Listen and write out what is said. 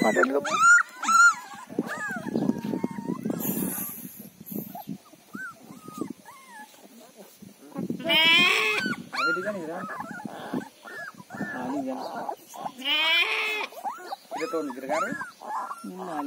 Ada dulu. Ada di sana ya. Nah, ini kan. Kita tahu di dekat. Ini malam.